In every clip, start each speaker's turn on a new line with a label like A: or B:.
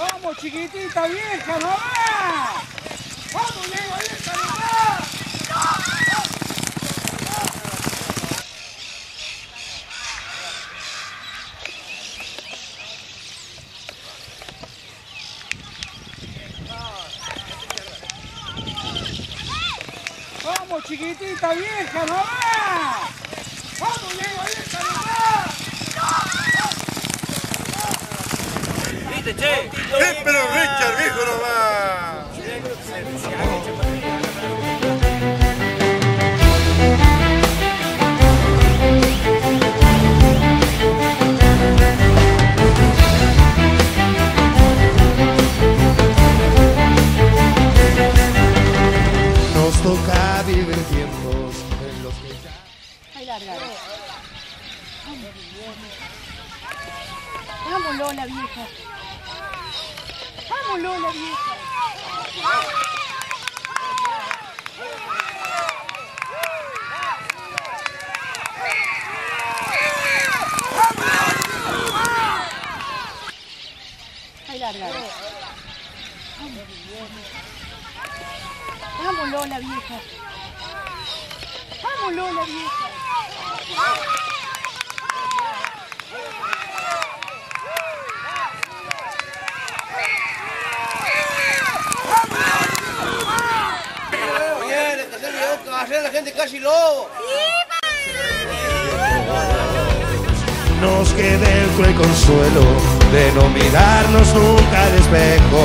A: Vamos, chiquitita vieja, mamá. Vamos, Diego, vieja, mamá. Vamos, chiquitita vieja, mamá. Vamos, Diego, vieja, mamá.
B: ¡Eh, pero Richard, viejo nomás!
C: Nos toca vivir tiempos en los que ya...
D: Ay, larga. Vamos, Lola, vieja. Vamos, Lola, vieja. Ay, larga. Vamos, Lola, vieja. Vamos, Lola, vieja.
E: Oye, que se me va a hacer la gente casi lobo.
C: Nos quede el cruel consuelo de no mirarnos nunca al espejo.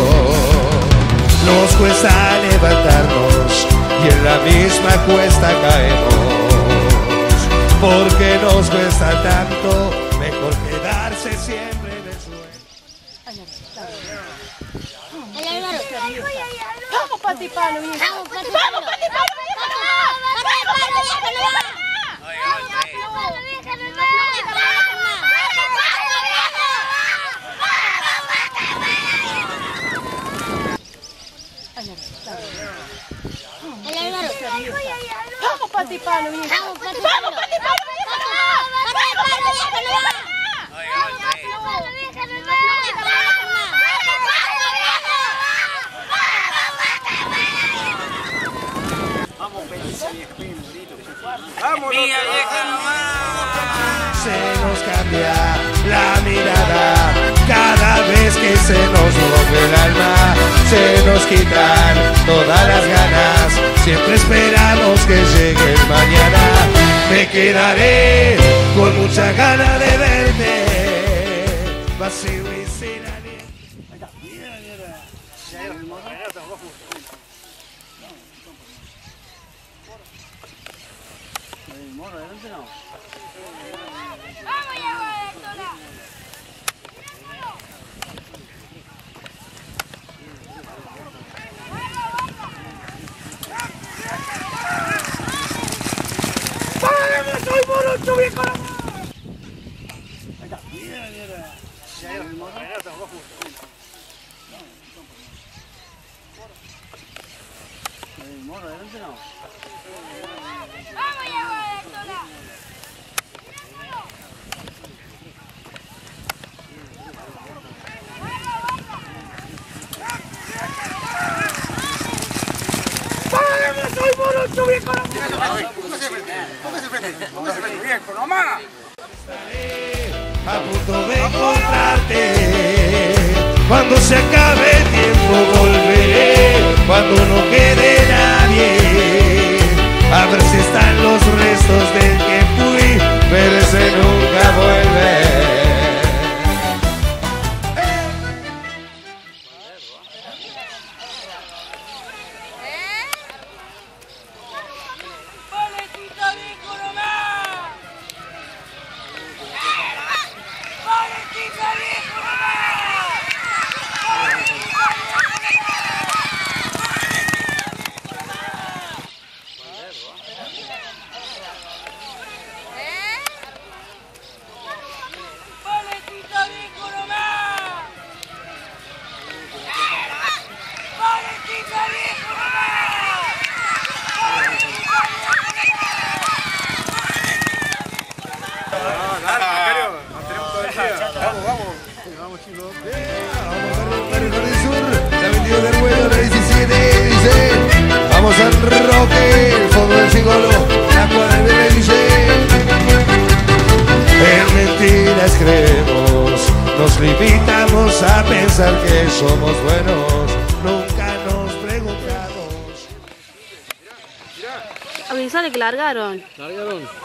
C: Nos cuesta levantarnos y en la misma cuesta caemos. Porque nos cuesta tanto, mejor quedarse siempre en el suelo.
D: Pati Palo. Vamos, Pati Palo, vieja, Ay, larga. Vamos, Pati Palo, vieja. Vamos, Pati Palo,
E: Vamos, Mía, vieja nomás.
C: se nos cambia la mirada. Cada vez que se nos rompe el alma, se nos quitan todas las ganas, siempre esperamos que llegue el mañana, me quedaré con mucha gana de verte, vacío y sin aliento.
A: ¡Soy 救命啊
C: a punto de encontrarte. Cuando se acabe el tiempo volveré, cuando no quede nadie. A ver si están los restos del que fui, pero ese nunca
A: Vamos a los senderos del sur, la ventisca del huello del diecisiete dice,
B: vamos
C: al rock, fondo del chigolo, la cuadra del diecisiete. Las mentiras creemos, nos limitamos a pensar que somos buenos, nunca nos preguntamos.
D: Avisarle que largaron? Largaron.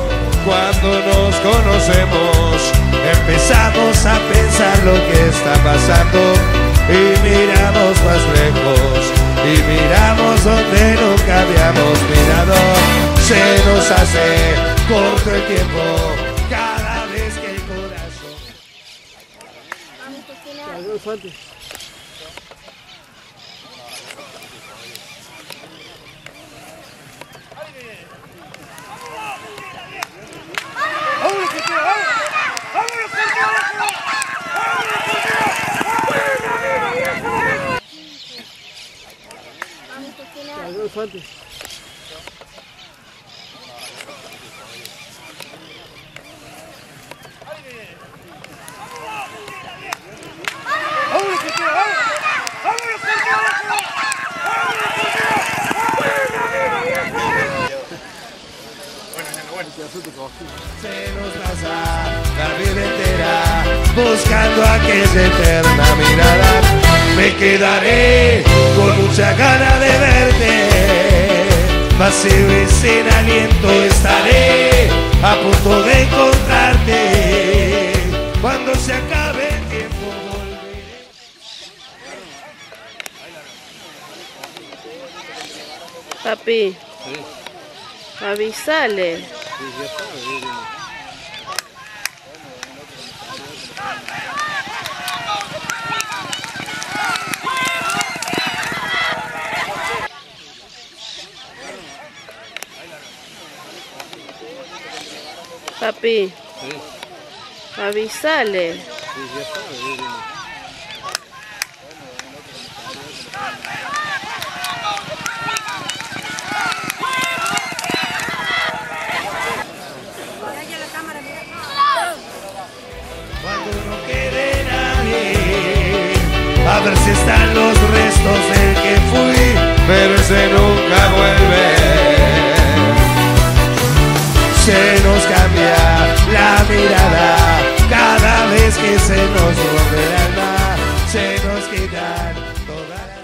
C: cuando nos conocemos. Empezamos a pensar lo que está pasando y miramos más lejos y miramos donde nunca habíamos mirado. Se nos hace corto el tiempo cada vez que el corazón. Se nos pasa la vida entera buscando aquella eterna mirada. Me quedaré con mucha gana de verte. Vacío y sin aliento estaré a punto de encontrarte. Cuando se acabe el tiempo volveré.
D: Papi. Avisale. Papi. Avisale.
C: cuando no quede nadie. A ver si están los restos del que fui, pero ese nunca vuelve. Se nos cambia cada vez que se nos rompe el alma, se nos quitan todas las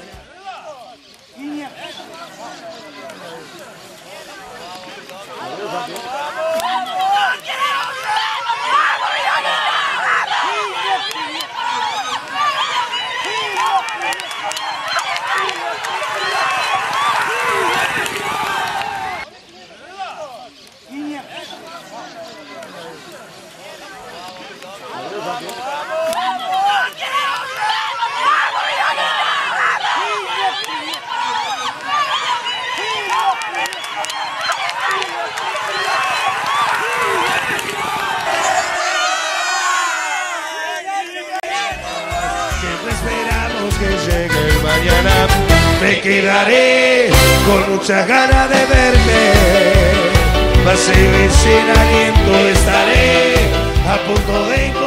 C: Siempre llegue el mañana. Me quedaré con mucha gana de. Vacío y sin aliento estaré a punto de encontrar.